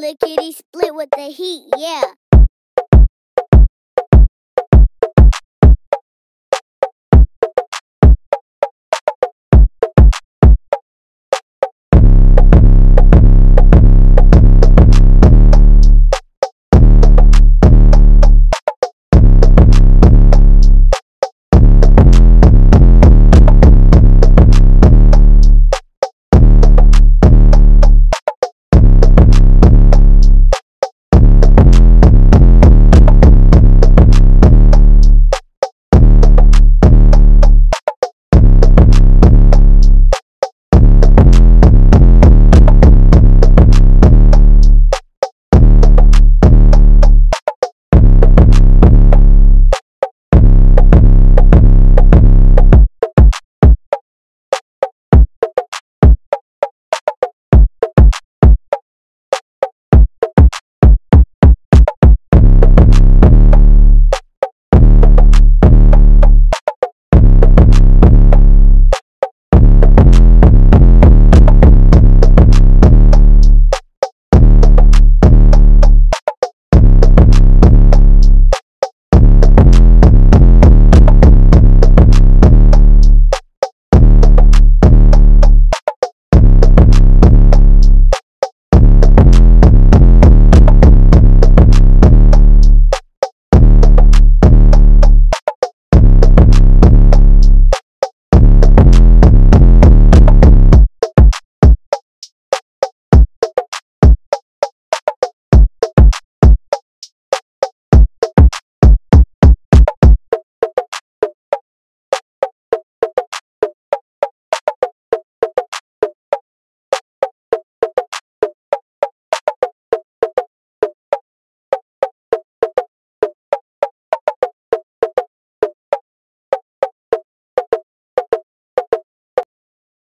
lickety split with the heat, yeah.